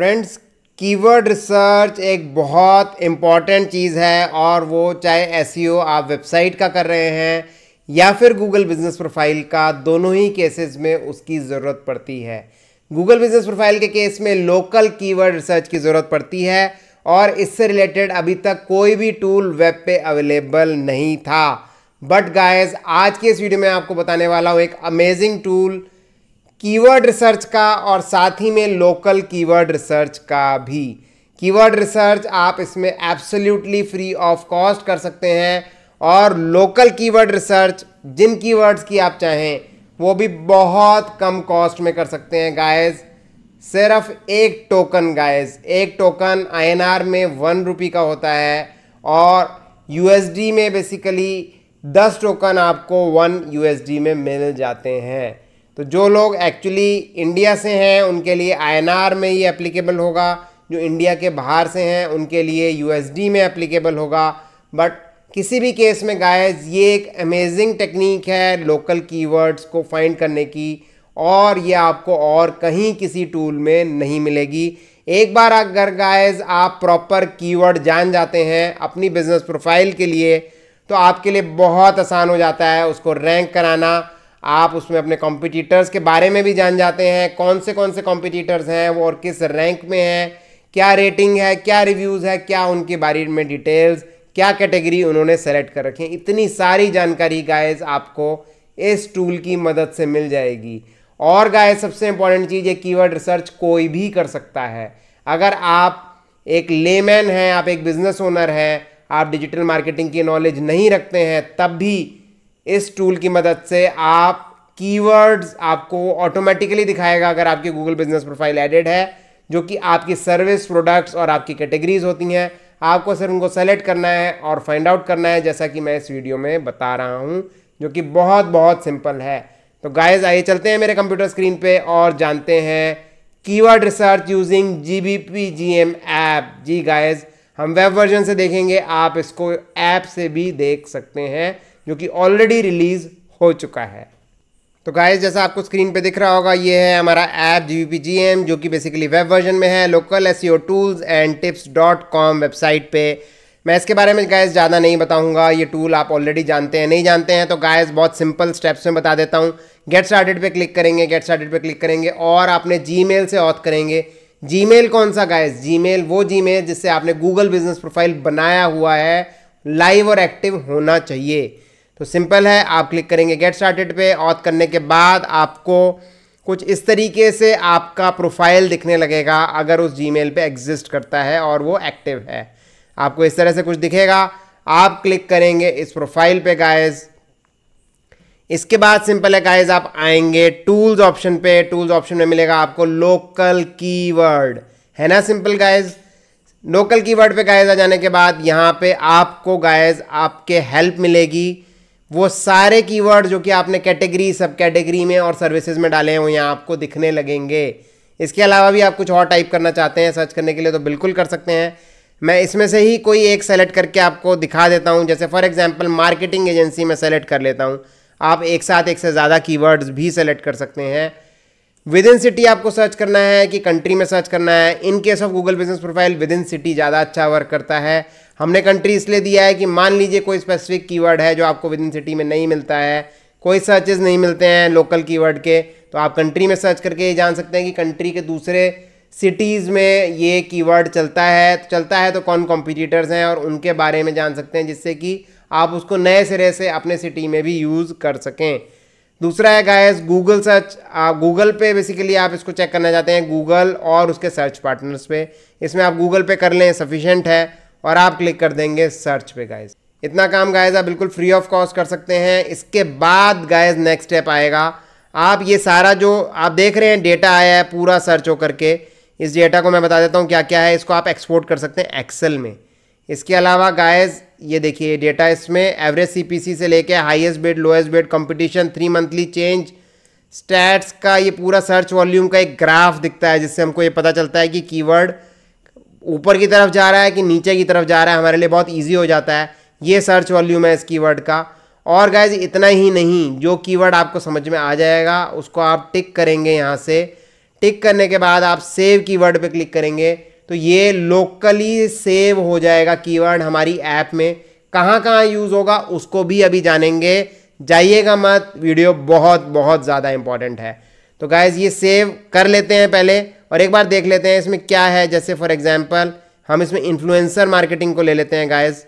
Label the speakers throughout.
Speaker 1: Friends keyword research एक बहुत important चीज़ है और वो चाहे एस e आप वेबसाइट का कर रहे हैं या फिर गूगल बिज़नेस प्रोफ़ाइल का, दोनों ही केसेस में उसकी ज़रूरत पड़ती है। गूगल बिज़नेस प्रोफ़ाइल के केस में लोकल कीवर्ड रिसर्च की ज़रूरत पड़ती है और इससे रिलेटेड अभी तक कोई भी टूल वेब पे अवेलेबल नहीं था। बट गाइस आज के इस वीडियो में आपको बताने वाला हूँ एक अमेजिंग टूल कीवर्ड रिसर्च का और साथ ही में लोकल कीवर्ड रिसर्च का भी। कीवर्ड रिसर्च आप इसमें एब्सोल्युटली फ्री ऑफ़ कॉस्ट कर सकते हैं और लोकल कीवर्ड रिसर्च, जिन कीवर्ड्स की आप चाहें, वो भी बहुत कम कॉस्ट में कर सकते हैं गाइस सिर्फ़ एक टोकन गाइस एक टोकन आईएनआर में वन रुपी का होता है और यूएसडी में बेसिकली दस टोकन आपको वन यूएसडी में मिल जाते हैं। तो जो लोग एक्चुअली इंडिया से हैं, उनके लिए INR में ये एप्लीकेबल होगा। जो इंडिया के बाहर से हैं, उनके लिए यूएसडी में एप्लीकेबल होगा। बट किसी भी केस में गायज ये एक अमेजिंग टेक्निक है लोकल कीवर्ड्स को फाइंड करने की। और ये आपको और कहीं किसी टूल में नहीं मिलेगी। एक बार अगर गायज आप प्रॉपर कीवर्ड जान जाते हैं अपनी बिज़नेस प्रोफ़ाइल के लिए तो आपके लिए बहुत आसान हो जाता है उसको रैंक कराना। आप उसमें अपने कॉम्पिटिटर्स के बारे में भी जान जाते हैं, कौन से कौन से कॉम्पिटिटर्स हैं, वो और किस रैंक में हैं, क्या रेटिंग है, क्या रिव्यूज़ है, क्या उनके बारे में डिटेल्स क्या कैटेगरी उन्होंने सेलेक्ट कर रखी है। इतनी सारी जानकारी गाइज़ आपको इस टूल की मदद से मिल जाएगी। और गाय सबसे इंपॉर्टेंट चीज़ है कीवर्ड रिसर्च कोई भी कर सकता है। अगर आप एक लेमैन हैं, आप एक बिज़नेस ओनर हैं, आप डिजिटल मार्केटिंग की नॉलेज नहीं रखते हैं, तब भी इस टूल की मदद से आप कीवर्ड्स आपको ऑटोमेटिकली दिखाएगा अगर आपकी गूगल बिज़नेस प्रोफ़ाइल एडेड है, जो कि आपकी सर्विस प्रोडक्ट्स और आपकी कैटेगरीज होती हैं। आपको सिर्फ़ उनको सेलेक्ट करना है और फाइंड आउट करना है, जैसा कि मैं इस वीडियो में बता रहा हूँ, जो कि बहुत बहुत सिंपल है। तो गाइज़ आइए चलते हैं मेरे कंप्यूटर स्क्रीन पे और जानते हैं keyword research using G B P G M app जी गाइज़ हम वेब वर्जन से देखेंगे, आप इसको ऐप से भी देख सकते हैं। जो कि ऑलरेडी रिलीज़ हो चुका है। तो गाइस जैसा आपको स्क्रीन पे दिख रहा होगा, ये है हमारा ऐप जी वी जी कि बेसिकली वेब वर्जन में है local S tools and tips dot com website पे। मैं इसके बारे में गाइस ज़्यादा नहीं बताऊँगा, ये टूल आप ऑलरेडी जानते हैं, नहीं जानते हैं तो गाइस बहुत सिंपल स्टेप्स में बता देता हूँ। गेट स्टार्टेड पे क्लिक करेंगे गेट स्टार्टेड पे क्लिक करेंगे, और आपने जी से ऑथ करेंगे। जी कौन सा गाइस जी वो जी जिससे आपने गूगल बिज़नेस प्रोफ़ाइल बनाया हुआ है लाइव और एक्टिव होना चाहिए। तो सिंपल है, आप क्लिक करेंगे गेट स्टार्टेड पे, ऑथ करने के बाद आपको कुछ इस तरीके से आपका प्रोफ़ाइल दिखने लगेगा, अगर उस जीमेल पे एग्जिस्ट करता है और वो एक्टिव है। आपको इस तरह से कुछ दिखेगा। आप क्लिक करेंगे इस प्रोफ़ाइल पे गाइज़ इसके बाद सिंपल है गाइज़ आप आएँगे टूल्स ऑप्शन पे। टूल्स ऑप्शन में मिलेगा आपको लोकल कीवर्ड है ना सिंपल गाइज़ लोकल कीवर्ड पे गाइज़ आ जाने के बाद यहाँ पे आपको गाइज़ आपके हेल्प मिलेगी। वो सारे कीवर्ड जो कि आपने कैटेगरी, सब कैटेगरी में और सर्विसेज़ में डाले हैं, वो यहाँ आपको दिखने लगेंगे। इसके अलावा भी आप कुछ और टाइप करना चाहते हैं, सर्च करने के लिए तो बिल्कुल कर सकते हैं। मैं इसमें से ही कोई एक सेलेक्ट करके आपको दिखा देता हूँ। जैसे फॉर एग्ज़ाम्पल मार्केटिंग एजेंसी में सेलेक्ट कर लेता हूँ। आप एक साथ एक से ज़्यादा कीवर्ड्स भी सेलेक्ट कर सकते हैं। विद इन सिटी आपको सर्च करना है कि कंट्री में सर्च करना है। In case of Google business profile within city ज़्यादा अच्छा वर्क करता है। हमने कंट्री इसलिए दिया है कि मान लीजिए कोई स्पेसिफिक कीवर्ड है जो आपको विद इन सिटी में नहीं मिलता है। कोई सर्चेज नहीं मिलते हैं लोकल कीवर्ड के तो आप कंट्री में सर्च करके ये जान सकते हैं कि कंट्री के दूसरे सिटीज़ में ये कीवर्ड चलता है। तो चलता है तो कौन कॉम्पिटिटर्स हैं और उनके बारे में जान सकते हैं, जिससे कि आप उसको नए सिरे से अपने सिटी में भी यूज़ कर सकें। दूसरा है गायस गूगल सर्च गूगल पे बेसिकली आप इसको चेक करना चाहते हैं गूगल और उसके सर्च पार्टनर्स पे। इसमें आप गूगल पे कर लें सफिशेंट है, और आप क्लिक कर देंगे सर्च पे गाइज़ इतना काम गाइज़ आप बिल्कुल फ्री ऑफ़ कॉस्ट कर सकते हैं। इसके बाद गाइज़ नेक्स्ट स्टेप आएगा। आप ये सारा जो आप देख रहे हैं डेटा आया है, पूरा सर्च होकर के इस डेटा को मैं बता देता हूँ क्या क्या है, इसको आप एक्सपोर्ट कर सकते हैं एक्सेल में। इसके अलावा गाइज़ ये देखिए डेटा इसमें एवरेज सीपीसी से लेके highest bid lowest bid competition three monthly change stats का ये पूरा सर्च वॉल्यूम का एक ग्राफ दिखता है, जिससे हमको ये पता चलता है कि कीवर्ड ऊपर की तरफ़ जा रहा है कि नीचे की तरफ़ जा रहा है, हमारे लिए बहुत ईजी हो जाता है। ये सर्च वॉल्यूम है इस कीवर्ड का। और गाइज़ इतना ही नहीं, जो कीवर्ड आपको समझ में आ जाएगा, उसको आप टिक करेंगे यहाँ से। टिक करने के बाद आप सेव कीवर्ड पे क्लिक करेंगे। तो ये लोकली सेव हो जाएगा कीवर्ड हमारी ऐप में। कहाँ कहाँ यूज़ होगा, उसको भी अभी जानेंगे। जाइएगा मत वीडियो बहुत बहुत ज़्यादा इंपॉर्टेंट है। तो गाइज़ ये सेव कर लेते हैं पहले और एक बार देख लेते हैं इसमें क्या है। जैसे फॉर एग्ज़ाम्पल हम इसमें इन्फ्लुएंसर मार्केटिंग को ले लेते हैं गाइज़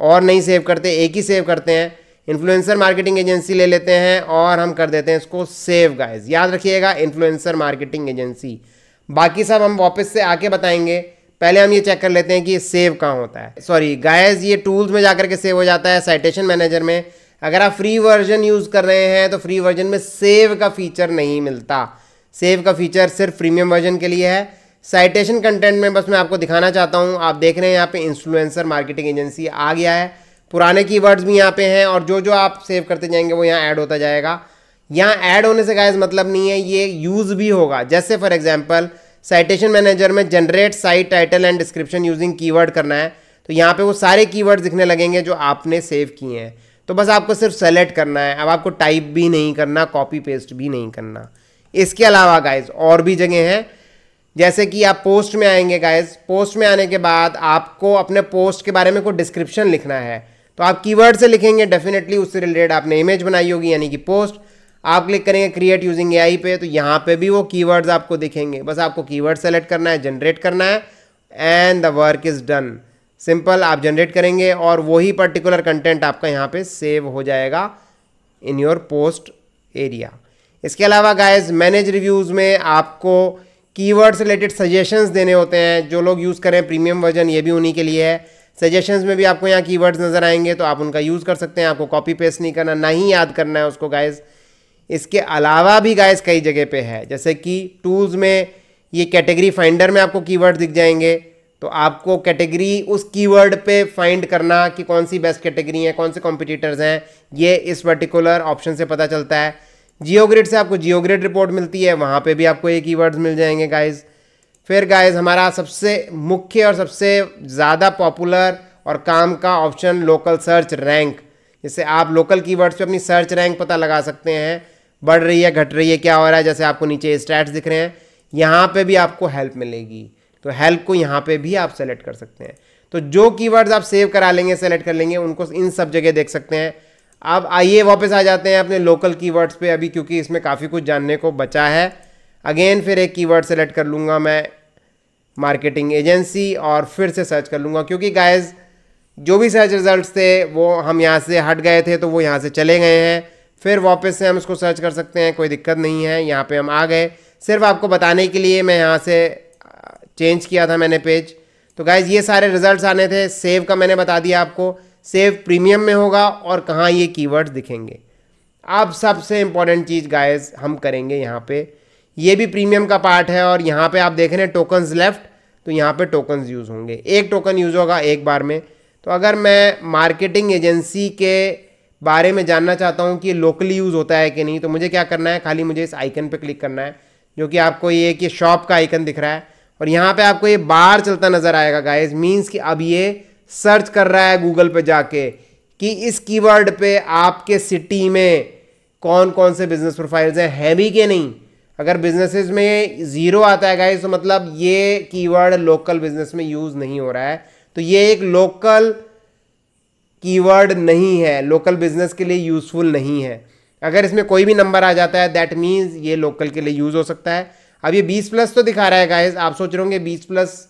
Speaker 1: और नहीं सेव करते, एक ही सेव करते हैं। इन्फ्लुएंसर मार्केटिंग एजेंसी ले लेते हैं और हम कर देते हैं इसको सेव गाइज़ याद रखिएगा इन्फ्लुएंसर मार्केटिंग एजेंसी बाकी सब हम वापस से आके बताएँगे। पहले हम ये चेक कर लेते हैं कि सेव कहाँ होता है। सॉरी गाइज़ ये टूल्स में जाकर के सेव हो जाता है साइटेशन मैनेजर में। अगर आप फ्री वर्जन यूज़ कर रहे हैं तो फ्री वर्जन में सेव का फीचर नहीं मिलता। सेव का फीचर सिर्फ़ प्रीमियम वर्जन के लिए है। साइटेशन कंटेंट में बस मैं आपको दिखाना चाहता हूँ। आप देख रहे हैं यहाँ पे इन्फ्लुएंसर मार्केटिंग एजेंसी आ गया है। पुराने कीवर्ड्स भी यहाँ पे हैं और जो जो आप सेव करते जाएँगे, वो यहाँ ऐड होता जाएगा। यहाँ ऐड होने से गाइज़ मतलब नहीं है, ये यूज़ भी होगा। जैसे फॉर एग्ज़ाम्पल साइटेशन मैनेजर में generate site title and description using keyword करना है। तो यहाँ पे वो सारे कीवर्ड दिखने लगेंगे जो आपने सेव किए हैं। तो बस आपको सिर्फ़ सेलेक्ट करना है। अब आपको टाइप भी नहीं करना कॉपी पेस्ट भी नहीं करना। इसके अलावा गाइज़ और भी जगह हैं। जैसे कि आप पोस्ट में आएँगे गाइज़ पोस्ट में आने के बाद आपको अपने पोस्ट के बारे में कोई डिस्क्रिप्शन लिखना है। तो आप कीवर्ड से लिखेंगे डेफिनेटली उससे रिलेटेड आपने इमेज बनाई होगी, यानी कि पोस्ट आप क्लिक करेंगे क्रिएट यूजिंग एआई पे तो यहाँ पे भी वो कीवर्ड्स आपको दिखेंगे। बस आपको कीवर्ड सेलेक्ट करना है जनरेट करना है and the work is done simple आप जनरेट करेंगे और वही पर्टिकुलर कंटेंट आपका यहाँ पे सेव हो जाएगा इन योर पोस्ट एरिया इसके अलावा गाइज़ मैनेज रिव्यूज़ में आपको कीवर्ड से रिलेटेड सजेशंस देने होते हैं, जो लोग यूज़ करें प्रीमियम वर्जन ये भी उन्हीं के लिए है। सजेशंस में भी आपको यहाँ कीवर्ड्स नज़र आएँगे तो आप उनका यूज़ कर सकते हैं, आपको कॉपी पेस्ट नहीं करना, ना ही याद करना है उसको गाइज़ इसके अलावा भी गाइस कई जगह पे है। जैसे कि टूल्स में ये कैटेगरी फाइंडर में आपको कीवर्ड दिख जाएँगे। तो आपको कैटेगरी उस कीवर्ड पे फाइंड करना कि कौन सी बेस्ट कैटेगरी है, कौन से कॉम्पिटिटर्स हैं। ये इस पर्टिकुलर ऑप्शन से पता चलता है। जियोग्रिड से आपको जियोग्रिड रिपोर्ट मिलती है। वहाँ पे भी आपको ये कीवर्ड्स मिल जाएँगे गाइज़ फिर गाइज़ हमारा सबसे मुख्य और सबसे ज़्यादा पॉपुलर और काम का ऑप्शन लोकल सर्च रैंक जिससे आप लोकल कीवर्ड्स पे अपनी सर्च रैंक पता लगा सकते हैं। बढ़ रही है, घट रही है, क्या हो रहा है? जैसे आपको नीचे स्टैट्स दिख रहे हैं, यहाँ पे भी आपको हेल्प मिलेगी। तो हेल्प को यहाँ पे भी आप सेलेक्ट कर सकते हैं। तो जो कीवर्ड्स आप सेव करा लेंगे सेलेक्ट कर लेंगे, उनको इन सब जगह देख सकते हैं। अब आइए वापस आ जाते हैं अपने लोकल कीवर्ड्स पे अभी, क्योंकि इसमें काफ़ी कुछ जानने को बचा है। अगेन फिर एक कीवर्ड सेलेक्ट कर लूँगा मैं मार्केटिंग एजेंसी और फिर से सर्च कर लूँगा, क्योंकि गाइज़ जो भी सर्च रिज़ल्ट थे, वो हम यहाँ से हट गए थे तो वो यहाँ से चले गए हैं। फिर वापस से हम इसको सर्च कर सकते हैं, कोई दिक्कत नहीं है, यहाँ पे हम आ गए। सिर्फ़ आपको बताने के लिए मैं यहाँ से चेंज किया था मैंने पेज तो गाइज़ ये सारे रिजल्ट्स आने थे। सेव का मैंने बता दिया आपको। सेव प्रीमियम में होगा और कहाँ ये कीवर्ड्स दिखेंगे। अब सबसे इंपॉर्टेंट चीज़ गाइज़ हम करेंगे यहाँ पे। ये भी प्रीमियम का पार्ट है और यहाँ पे आप देख रहे हैं टोकन्स लेफ़्ट तो यहाँ पे टोकन्स यूज़ होंगे। एक टोकन यूज़ होगा एक बार में। तो अगर मैं मार्केटिंग एजेंसी के बारे में जानना चाहता हूँ कि लोकली यूज़ होता है कि नहीं तो मुझे क्या करना है? खाली मुझे इस आइकन पे क्लिक करना है, जो कि आपको ये कि शॉप का आइकन दिख रहा है। और यहाँ पे आपको ये बार चलता नज़र आएगा गाइज़ मीन्स कि अब ये सर्च कर रहा है गूगल पे जाके कि इस कीवर्ड पे आपके सिटी में कौन कौन से बिज़नेस प्रोफाइल्स हैं, है भी कि नहीं? अगर बिजनेसेस में ज़ीरो आता है गाइज़ तो मतलब ये कीवर्ड लोकल बिज़नेस में यूज़ नहीं हो रहा है। तो ये एक लोकल कीवर्ड नहीं है लोकल बिज़नेस के लिए यूज़फुल नहीं है। अगर इसमें कोई भी नंबर आ जाता है दैट मीन्स ये लोकल के लिए यूज़ हो सकता है। अब ये 20 प्लस तो दिखा रहा है गाइस आप सोच रहे होंगे 20 प्लस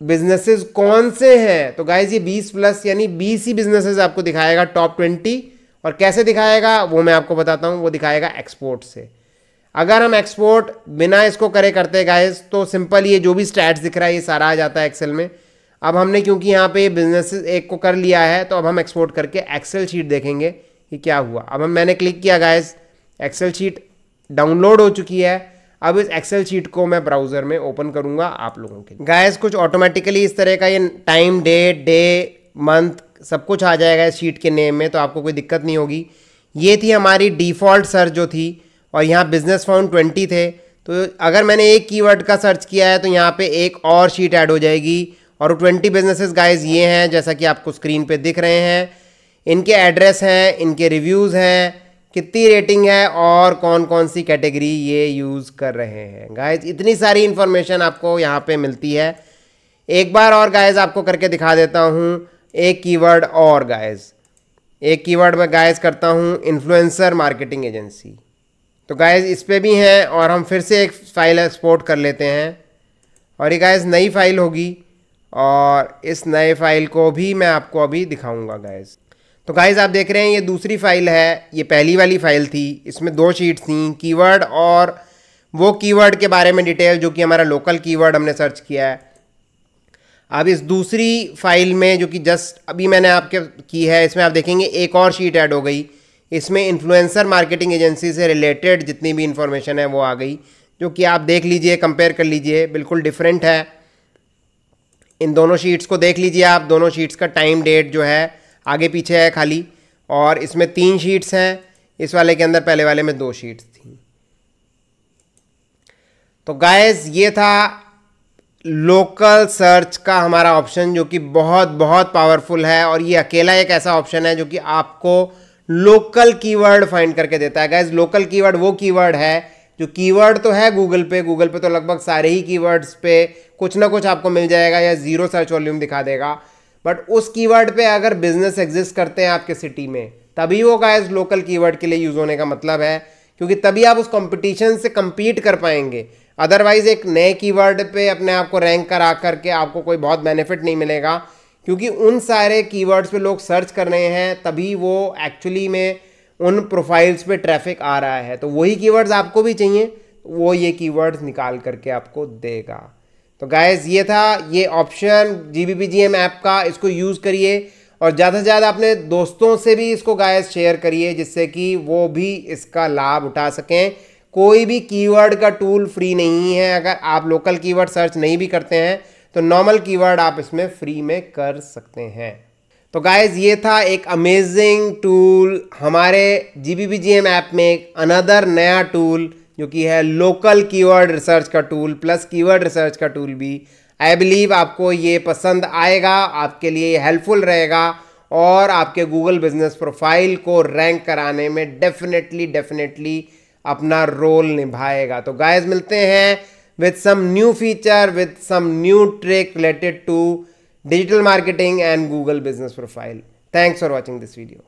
Speaker 1: बिजनेसेस कौन से हैं? तो गाइज़ ये 20 प्लस यानी 20 ही बिजनेसेस आपको दिखाएगा टॉप 20 और कैसे दिखाएगा, वो मैं आपको बताता हूँ, वो दिखाएगा एक्सपोर्ट से। अगर हम एक्सपोर्ट बिना इसको करे करते गाइज़ तो सिंपल ये जो भी स्टैट्स दिख रहा है, ये सारा आ जाता है एक्सेल में। अब हमने क्योंकि यहाँ पे बिज़नेस एक को कर लिया है तो अब हम एक्सपोर्ट करके एक्सेल शीट देखेंगे कि क्या हुआ। अब हम, मैंने क्लिक किया गाइस एक्सेल शीट डाउनलोड हो चुकी है। अब इस एक्सेल शीट को मैं ब्राउज़र में ओपन करूँगा आप लोगों के गाइस कुछ ऑटोमेटिकली इस तरह का ये टाइम डेट डे मंथ सब कुछ आ जाएगा इस शीट के नेम में तो आपको कोई दिक्कत नहीं होगी। ये थी हमारी डिफ़ॉल्ट सर्च जो थी, और यहाँ बिज़नेस फाउंड ट्वेंटी थे। तो अगर मैंने एक कीवर्ड का सर्च किया है तो यहाँ पे एक और शीट ऐड हो जाएगी। और ट्वेंटी बिजनेसेस गाइज़ ये हैं, जैसा कि आपको स्क्रीन पे दिख रहे हैं। इनके एड्रेस हैं, इनके रिव्यूज़ हैं, कितनी रेटिंग है और कौन कौन सी कैटेगरी ये यूज़ कर रहे हैं। गाइज़ इतनी सारी इन्फॉर्मेशन आपको यहाँ पे मिलती है। एक बार और गाइज़ आपको करके दिखा देता हूँ। एक कीवर्ड और गाइज़ एक कीवर्ड में गाइज़ करता हूँ इन्फ्लुएंसर मार्केटिंग एजेंसी तो गाइज़ इस पर भी हैं और हम फिर से एक फ़ाइल एक्सपोर्ट कर लेते हैं। और ये गाइज़ नई फ़ाइल होगी। और इस नए फ़ाइल को भी मैं आपको अभी दिखाऊँगा गाइज़ तो गाइज़ आप देख रहे हैं, ये दूसरी फ़ाइल है, ये पहली वाली फ़ाइल थी। इसमें दो शीट्स थी कीवर्ड और वो कीवर्ड के बारे में डिटेल जो कि हमारा लोकल कीवर्ड हमने सर्च किया है। अब इस दूसरी फ़ाइल में, जो कि जस्ट अभी मैंने आपके की है, इसमें आप देखेंगे, एक और शीट ऐड हो गई। इसमें इन्फ्लुएंसर मार्केटिंग एजेंसी से रिलेटेड जितनी भी इंफॉर्मेशन है, वो आ गई। जो कि आप देख लीजिए कंपेयर कर लीजिए, बिल्कुल डिफरेंट है। इन दोनों शीट्स को देख लीजिए आप, दोनों शीट्स का टाइम डेट जो है, आगे पीछे है खाली, और इसमें तीन शीट्स हैं, इस वाले के अंदर पहले वाले में दो शीट्स थी। तो गाइस ये था लोकल सर्च का हमारा ऑप्शन जो कि बहुत बहुत पावरफुल है, और ये अकेला एक ऐसा ऑप्शन है, जो कि आपको लोकल कीवर्ड फाइंड करके देता है। गाइज़ लोकल कीवर्ड वो कीवर्ड है जो कीवर्ड तो है गूगल पे गूगल पे तो लगभग सारे ही कीवर्ड्स पे कुछ ना कुछ आपको मिल जाएगा या ज़ीरो सर्च वॉल्यूम दिखा देगा। बट उस कीवर्ड पे अगर बिज़नेस एग्जिस्ट करते हैं आपके सिटी में, तभी वो गाइज़ लोकल कीवर्ड के लिए यूज़ होने का मतलब है, क्योंकि तभी आप उस कंपटीशन से compete कर पाएँगे। अदरवाइज़ एक नए कीवर्ड पे अपने आप को रैंक करा करके आपको कोई बहुत बेनिफिट नहीं मिलेगा, क्योंकि उन सारे कीवर्ड्स पे लोग सर्च कर रहे हैं, तभी वो एक्चुअली में उन प्रोफाइल्स पे ट्रैफ़िक आ रहा है तो वही कीवर्ड्स आपको भी चाहिए, वो ये कीवर्ड्स निकाल करके आपको देगा। तो गाइज़ ये था, ये option G B P G M app का, इसको यूज़ करिए और ज़्यादा से ज़्यादा अपने दोस्तों से भी इसको गाइज़ शेयर करिए, जिससे कि वो भी इसका लाभ उठा सकें। कोई भी कीवर्ड का टूल फ्री नहीं है, अगर आप लोकल कीवर्ड सर्च नहीं भी करते हैं तो नॉर्मल कीवर्ड आप इसमें फ्री में कर सकते हैं। तो गाइज़ ये था एक अमेजिंग टूल हमारे G B B G M app में एक अनदर नया टूल जो कि है लोकल कीवर्ड रिसर्च का टूल प्लस कीवर्ड रिसर्च का टूल भी। आई बिलीव आपको ये पसंद आएगा, आपके लिए हेल्पफुल रहेगा और आपके गूगल बिज़नेस प्रोफ़ाइल को रैंक कराने में डेफिनेटली डेफिनेटली अपना रोल निभाएगा। तो गाइस मिलते हैं with some new feature with some new trick related to digital marketing and Google business profile. Thanks for watching this video.